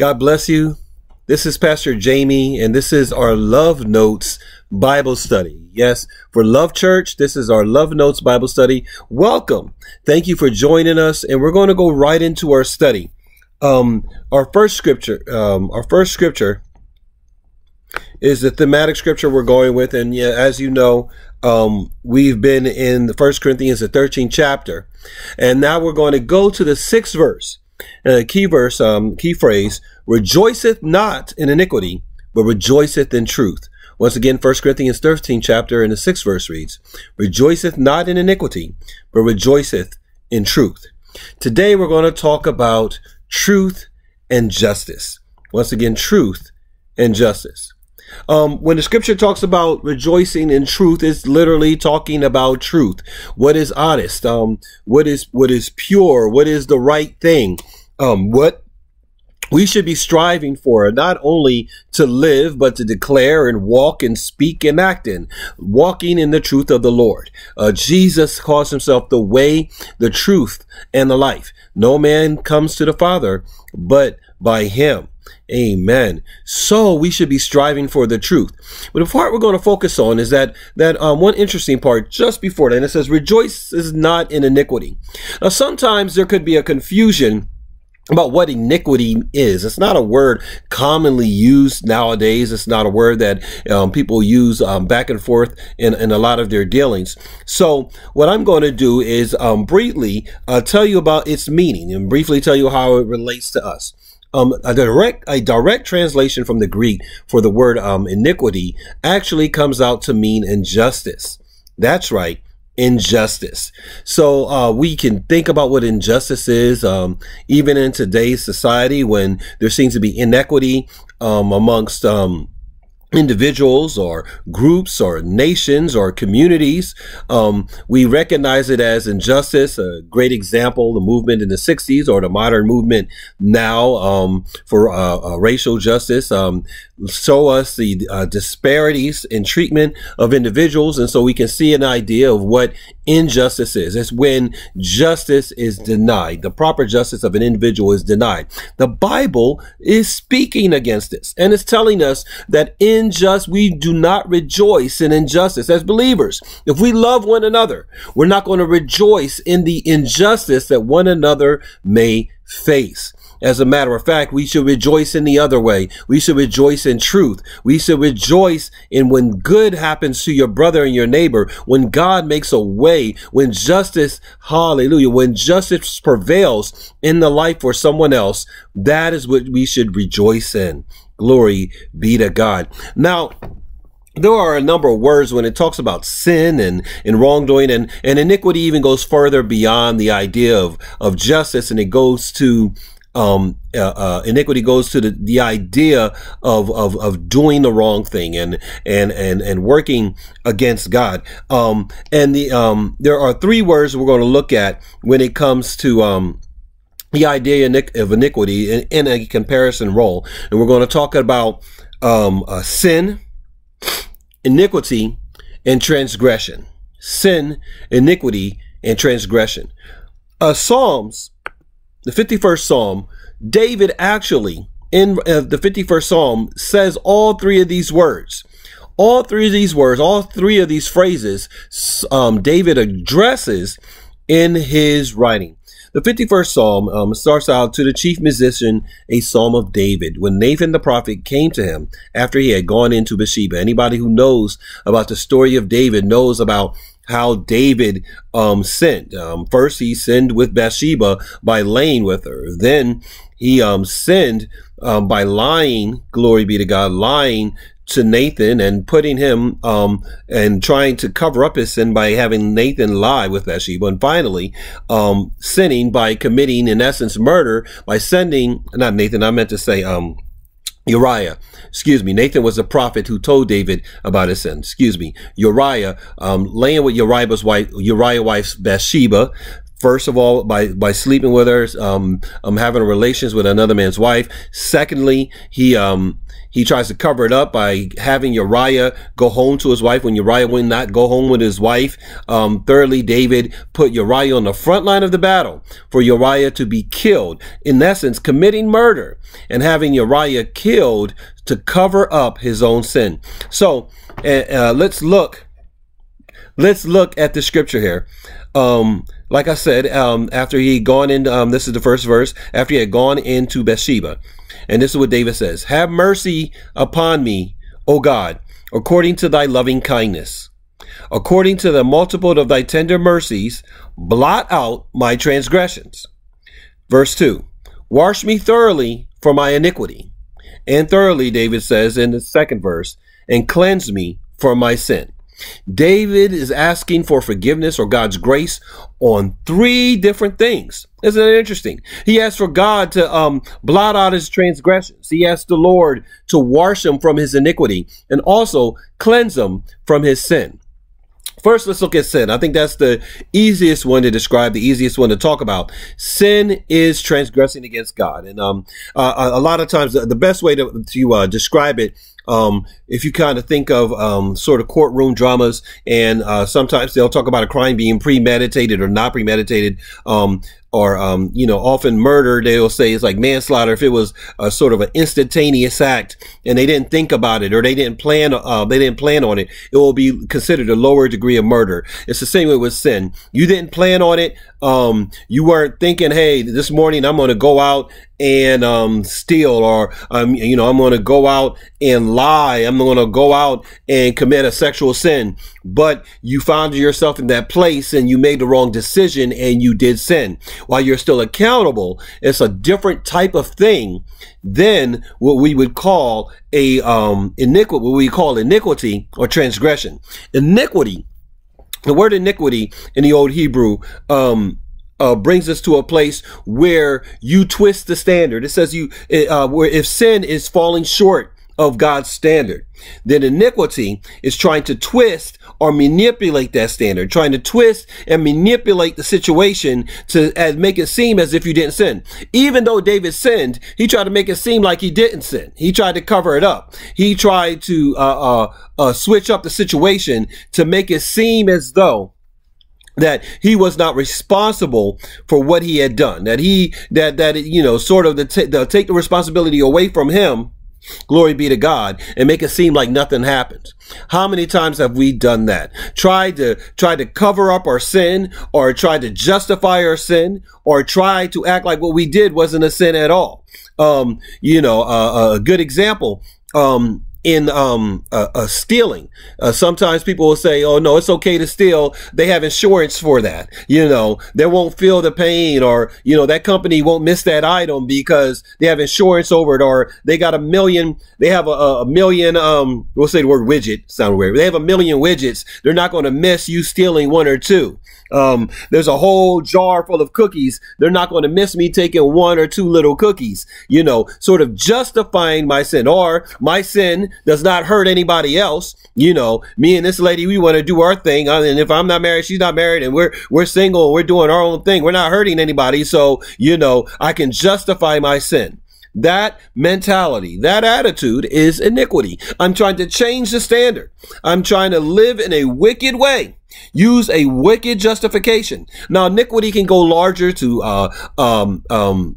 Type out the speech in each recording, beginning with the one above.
God bless you. This is Pastor Jamie, and this is our Love Notes Bible study. Yes, for Love Church, this is our Love Notes Bible study. Welcome. Thank you for joining us, and we're going to go right into our study. Um, our first scripture, um, our first scripture is the thematic scripture we're going with, and yeah, as you know, um, we've been in the First Corinthians, the 13th chapter, and now we're going to go to the sixth verse. And key verse, um, key phrase, rejoiceth not in iniquity, but rejoiceth in truth. Once again, 1 Corinthians 13 chapter and the sixth verse reads, rejoiceth not in iniquity, but rejoiceth in truth. Today we're going to talk about truth and justice. Once again, truth and justice. Um, when the scripture talks about rejoicing in truth, it's literally talking about truth. What is honest? Um, what is what is pure? What is the right thing? Um, what we should be striving for not only to live, but to declare and walk and speak and act in, walking in the truth of the Lord. Uh, Jesus calls himself the way, the truth, and the life. No man comes to the Father but by him. Amen. So we should be striving for the truth. But the part we're going to focus on is that that um, one interesting part just before that, and it says, "Rejoice is not in iniquity." Now, sometimes there could be a confusion about what iniquity is. It's not a word commonly used nowadays. It's not a word that um, people use um, back and forth in, in a lot of their dealings. So what I'm going to do is um, briefly uh, tell you about its meaning and briefly tell you how it relates to us. Um, a direct a direct translation from the Greek for the word um, iniquity actually comes out to mean injustice. That's right injustice. So uh, we can think about what injustice is, um, even in today's society when there seems to be inequity um, amongst um, individuals or groups or nations or communities. Um, we recognize it as injustice. A great example, the movement in the 60s or the modern movement now um, for uh, uh, racial justice um, show us the uh, disparities in treatment of individuals. And so we can see an idea of what injustice is. It's when justice is denied. The proper justice of an individual is denied. The Bible is speaking against this and it's telling us that injust, we do not rejoice in injustice as believers. If we love one another, we're not going to rejoice in the injustice that one another may face. As a matter of fact, we should rejoice in the other way. We should rejoice in truth. We should rejoice in when good happens to your brother and your neighbor, when God makes a way, when justice, hallelujah, when justice prevails in the life for someone else. That is what we should rejoice in. Glory be to God. Now, there are a number of words when it talks about sin and, and wrongdoing and, and iniquity even goes further beyond the idea of, of justice and it goes to um, uh, uh, iniquity goes to the, the idea of, of, of doing the wrong thing and, and, and, and working against God. Um, and the, um, there are three words we're going to look at when it comes to, um, the idea of iniquity in, in a comparison role. And we're going to talk about, um, uh, sin, iniquity, and transgression. Sin, iniquity, and transgression. Uh, Psalms the 51st Psalm, David actually, in uh, the 51st Psalm, says all three of these words. All three of these words, all three of these phrases, um, David addresses in his writing. The 51st Psalm um, starts out to the chief musician, a psalm of David. When Nathan the prophet came to him after he had gone into Bathsheba, anybody who knows about the story of David knows about how David um, sinned. Um, first, he sinned with Bathsheba by laying with her. Then he um, sinned um, by lying, glory be to God, lying to Nathan and putting him um, and trying to cover up his sin by having Nathan lie with Bathsheba, and finally um, sinning by committing, in essence, murder by sending not Nathan. I meant to say um, Uriah, excuse me, Nathan was a prophet who told David about his sin. Excuse me, Uriah, um, laying with Uriah's wife, Uriah wife Bathsheba, First of all, by, by sleeping with her, um, um, having a relations with another man's wife. Secondly, he, um, he tries to cover it up by having Uriah go home to his wife when Uriah would not go home with his wife. Um, thirdly, David put Uriah on the front line of the battle for Uriah to be killed. In essence, committing murder and having Uriah killed to cover up his own sin. So, uh, let's look. Let's look at the scripture here. Um, like I said, um, after he had gone in, um, this is the first verse, after he had gone into Bathsheba. And this is what David says Have mercy upon me, O God, according to thy loving kindness. According to the multiple of thy tender mercies, blot out my transgressions. Verse 2 Wash me thoroughly for my iniquity. And thoroughly, David says in the second verse, and cleanse me from my sin. David is asking for forgiveness or God's grace on three different things. Isn't that interesting? He asked for God to um, blot out his transgressions. He asked the Lord to wash him from his iniquity and also cleanse him from his sin. First, let's look at sin. I think that's the easiest one to describe, the easiest one to talk about. Sin is transgressing against God. And um, uh, a lot of times, the best way to, to uh, describe it um, if you kind of think of um, sort of courtroom dramas, and uh, sometimes they'll talk about a crime being premeditated or not premeditated. Um, or um, you know often murder they'll say it's like manslaughter if it was a sort of an instantaneous act and they didn't think about it or they didn't plan uh, they didn't plan on it it will be considered a lower degree of murder it's the same way with sin you didn't plan on it um, you weren't thinking hey this morning i'm going to go out and um, steal or um, you know i'm going to go out and lie. I'm going to go out and commit a sexual sin. But you found yourself in that place and you made the wrong decision and you did sin. While you're still accountable, it's a different type of thing than what we would call a um, iniquity, what we call iniquity or transgression. Iniquity, the word iniquity in the old Hebrew, um, uh, brings us to a place where you twist the standard. It says you, uh, where if sin is falling short of God's standard. Then iniquity is trying to twist or manipulate that standard, trying to twist and manipulate the situation to as make it seem as if you didn't sin. Even though David sinned, he tried to make it seem like he didn't sin. He tried to cover it up. He tried to uh, uh, uh switch up the situation to make it seem as though that he was not responsible for what he had done that he that that you know sort of the, the take the responsibility away from him Glory be to God and make it seem like nothing happened. How many times have we done that? Tried to, try to cover up our sin or tried to justify our sin or try to act like what we did wasn't a sin at all. Um, you know, uh, a good example, um, in um uh, uh, stealing. Uh, sometimes people will say, "Oh no, it's okay to steal." They have insurance for that. You know, they won't feel the pain, or you know, that company won't miss that item because they have insurance over it, or they got a million. They have a, a million. Um, we'll say the word widget. Sound weird. They have a million widgets. They're not going to miss you stealing one or two. Um, there's a whole jar full of cookies. They're not going to miss me taking one or two little cookies, you know, sort of justifying my sin or my sin does not hurt anybody else. You know, me and this lady, we want to do our thing. And if I'm not married, she's not married and we're, we're single and we're doing our own thing. We're not hurting anybody. So, you know, I can justify my sin. That mentality, that attitude is iniquity. I'm trying to change the standard. I'm trying to live in a wicked way Use a wicked justification. Now, iniquity can go larger to uh, um, um,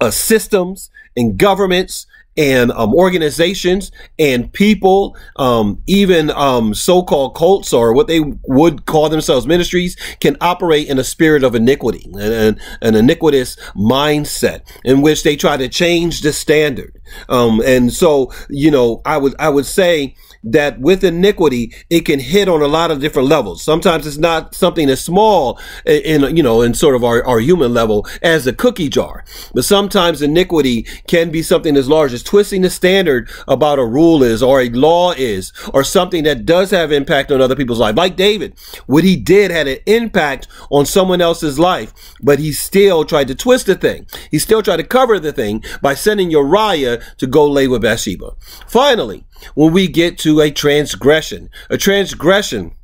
uh, systems and governments and um, organizations and people, um, even um, so-called cults or what they would call themselves ministries, can operate in a spirit of iniquity and an iniquitous mindset in which they try to change the standard. Um, and so, you know, I would I would say that with iniquity, it can hit on a lot of different levels. Sometimes it's not something as small in, you know, in sort of our, our human level as a cookie jar. But sometimes iniquity can be something as large as twisting the standard about a rule is or a law is or something that does have impact on other people's life. Like David, what he did had an impact on someone else's life, but he still tried to twist the thing. He still tried to cover the thing by sending Uriah to go lay with Bathsheba. Finally, when we get to a transgression. A transgression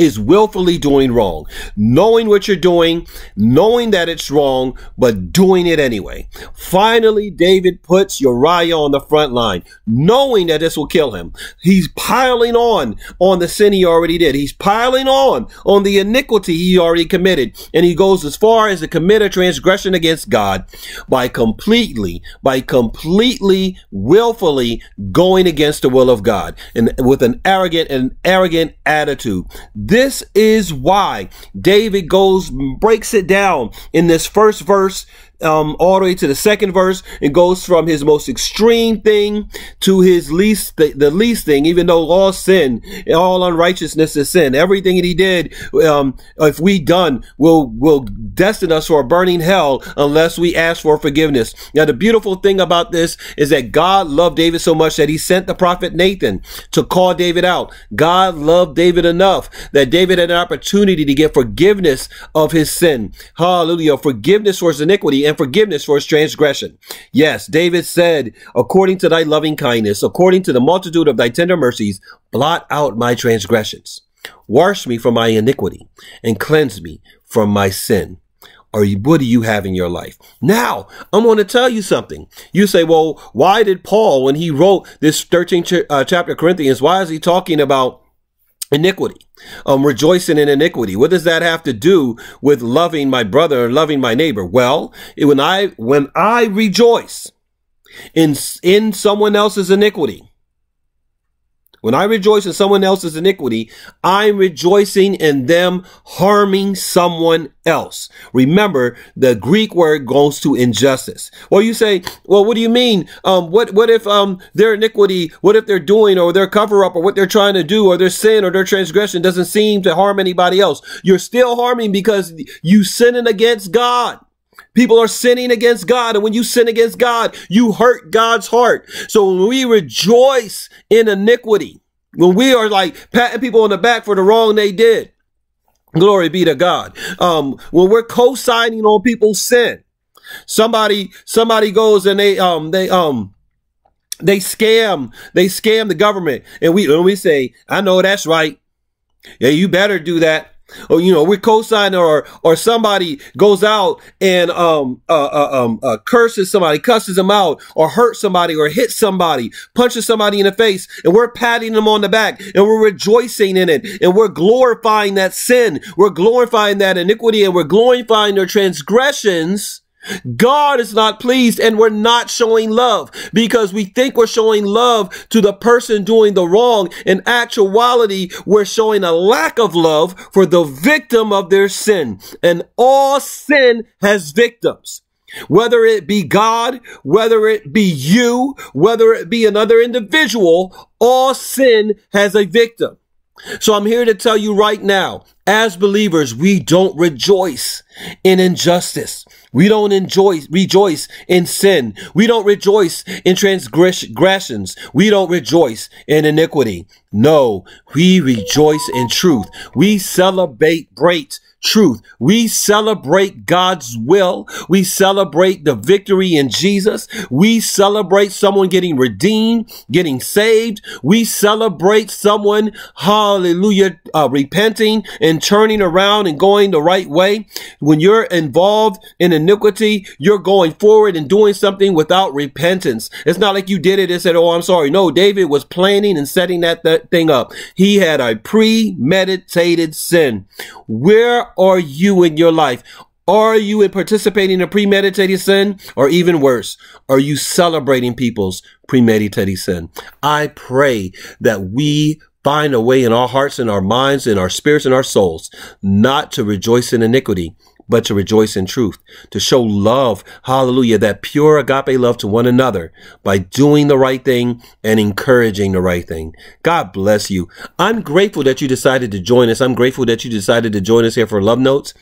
is willfully doing wrong, knowing what you're doing, knowing that it's wrong, but doing it anyway. Finally, David puts Uriah on the front line, knowing that this will kill him. He's piling on on the sin he already did. He's piling on on the iniquity he already committed. And he goes as far as to commit a transgression against God by completely, by completely, willfully going against the will of God and with an arrogant and arrogant attitude. This is why David goes, breaks it down in this first verse um, all the way to the second verse and goes from his most extreme thing to his least, the, the least thing, even though all sin, all unrighteousness is sin. Everything that he did, um, if we done, will, will destine us for a burning hell unless we ask for forgiveness. Now, the beautiful thing about this is that God loved David so much that he sent the prophet Nathan to call David out. God loved David enough that David had an opportunity to get forgiveness of his sin. Hallelujah. Forgiveness for his iniquity and forgiveness for his transgression. Yes, David said, according to thy loving kindness, according to the multitude of thy tender mercies, blot out my transgressions. Wash me from my iniquity and cleanse me from my sin. Or what do you have in your life? Now, I'm going to tell you something. You say, well, why did Paul, when he wrote this 13th ch- uh, chapter Corinthians, why is he talking about iniquity, um, rejoicing in iniquity. What does that have to do with loving my brother and loving my neighbor? Well, when I, when I rejoice in, in someone else's iniquity, when I rejoice in someone else's iniquity, I'm rejoicing in them harming someone else. Remember, the Greek word goes to injustice. Well, you say, well, what do you mean? Um, what, what if, um, their iniquity, what if they're doing or their cover up or what they're trying to do or their sin or their transgression doesn't seem to harm anybody else? You're still harming because you sinning against God. People are sinning against God. And when you sin against God, you hurt God's heart. So when we rejoice in iniquity, when we are like patting people on the back for the wrong they did, glory be to God. Um, when we're co-signing on people's sin, somebody, somebody goes and they, um, they, um, they scam, they scam the government. And we, and we say, I know that's right. Yeah, you better do that or you know we're co-signing or or somebody goes out and um uh, uh, um uh, curses somebody cusses them out or hurts somebody or hits somebody punches somebody in the face and we're patting them on the back and we're rejoicing in it and we're glorifying that sin. We're glorifying that iniquity and we're glorifying their transgressions God is not pleased and we're not showing love because we think we're showing love to the person doing the wrong. In actuality, we're showing a lack of love for the victim of their sin. And all sin has victims. Whether it be God, whether it be you, whether it be another individual, all sin has a victim. So I'm here to tell you right now, as believers, we don't rejoice in injustice. We don't enjoy, rejoice in sin. We don't rejoice in transgressions. We don't rejoice in iniquity. No, we rejoice in truth. We celebrate great truth. We celebrate God's will. We celebrate the victory in Jesus. We celebrate someone getting redeemed, getting saved. We celebrate someone, hallelujah, uh, repenting and turning around and going the right way. When you're involved in iniquity, you're going forward and doing something without repentance. It's not like you did it and said, Oh, I'm sorry. No, David was planning and setting that, that thing up. He had a premeditated sin. Where are you in your life? Are you in participating in premeditated sin? Or even worse, are you celebrating people's premeditated sin? I pray that we find a way in our hearts and our minds and our spirits and our souls not to rejoice in iniquity, but to rejoice in truth, to show love, hallelujah, that pure agape love to one another by doing the right thing and encouraging the right thing. God bless you. I'm grateful that you decided to join us. I'm grateful that you decided to join us here for Love Notes.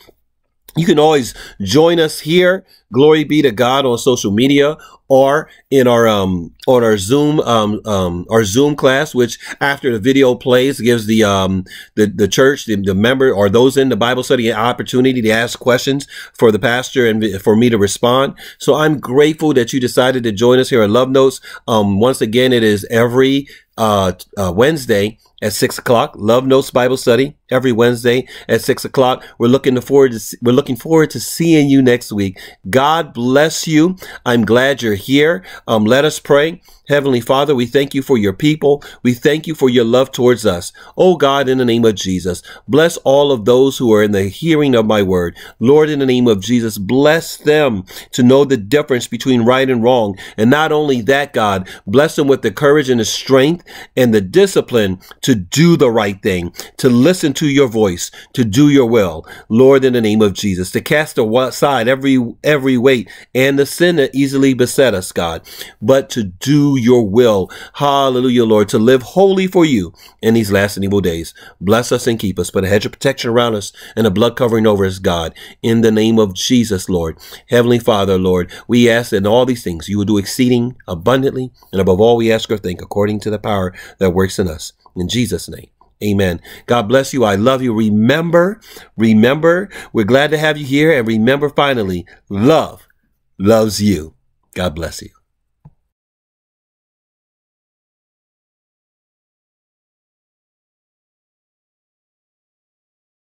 You can always join us here Glory be to God on social media or in our um on our Zoom um um our Zoom class, which after the video plays gives the um the the church the, the member or those in the Bible study an opportunity to ask questions for the pastor and for me to respond. So I'm grateful that you decided to join us here at Love Notes. Um, once again, it is every uh, uh Wednesday at six o'clock. Love Notes Bible Study every Wednesday at six o'clock. We're looking forward to we're looking forward to seeing you next week. God bless you. I'm glad you're here. Um, let us pray. Heavenly Father, we thank you for your people. We thank you for your love towards us. Oh God, in the name of Jesus, bless all of those who are in the hearing of my word. Lord, in the name of Jesus, bless them to know the difference between right and wrong. And not only that, God, bless them with the courage and the strength and the discipline to do the right thing, to listen to your voice, to do your will. Lord, in the name of Jesus, to cast aside every, every weight and the sin that easily beset us, God, but to do your will. Hallelujah, Lord, to live holy for you in these last and evil days. Bless us and keep us. Put a hedge of protection around us and a blood covering over us, God, in the name of Jesus, Lord. Heavenly Father, Lord, we ask that in all these things you will do exceeding abundantly and above all we ask or think according to the power that works in us. In Jesus' name. Amen. God bless you. I love you. Remember, remember, we're glad to have you here. And remember finally, love loves you. God bless you.